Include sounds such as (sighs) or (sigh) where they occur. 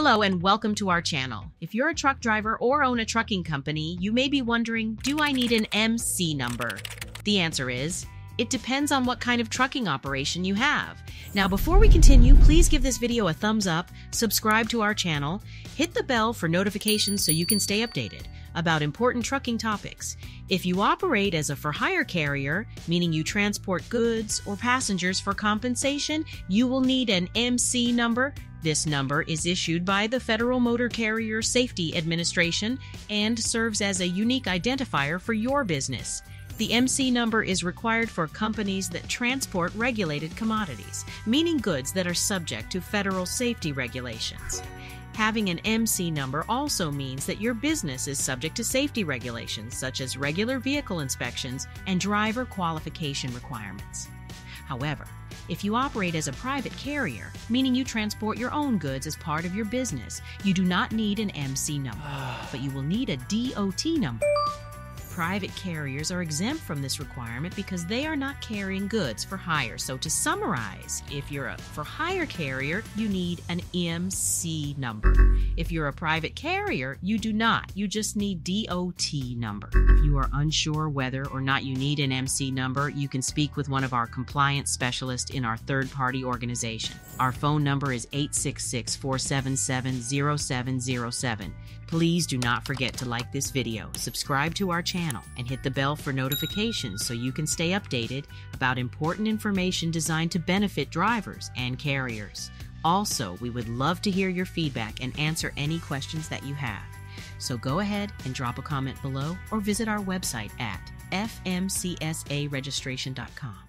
Hello and welcome to our channel. If you're a truck driver or own a trucking company, you may be wondering, do I need an MC number? The answer is, it depends on what kind of trucking operation you have. Now, before we continue, please give this video a thumbs up, subscribe to our channel, hit the bell for notifications so you can stay updated about important trucking topics. If you operate as a for hire carrier, meaning you transport goods or passengers for compensation, you will need an MC number. This number is issued by the Federal Motor Carrier Safety Administration and serves as a unique identifier for your business. The MC number is required for companies that transport regulated commodities, meaning goods that are subject to federal safety regulations. Having an MC number also means that your business is subject to safety regulations such as regular vehicle inspections and driver qualification requirements. However, if you operate as a private carrier, meaning you transport your own goods as part of your business, you do not need an MC number, (sighs) but you will need a DOT number private carriers are exempt from this requirement because they are not carrying goods for hire. So, to summarize, if you're a for hire carrier, you need an MC number. If you're a private carrier, you do not. You just need DOT number. If you are unsure whether or not you need an MC number, you can speak with one of our compliance specialists in our third party organization. Our phone number is 866 477 0707. Please do not forget to like this video, subscribe to our channel, and hit the bell for notifications so you can stay updated about important information designed to benefit drivers and carriers. Also, we would love to hear your feedback and answer any questions that you have. So go ahead and drop a comment below or visit our website at fmcsaregistration.com.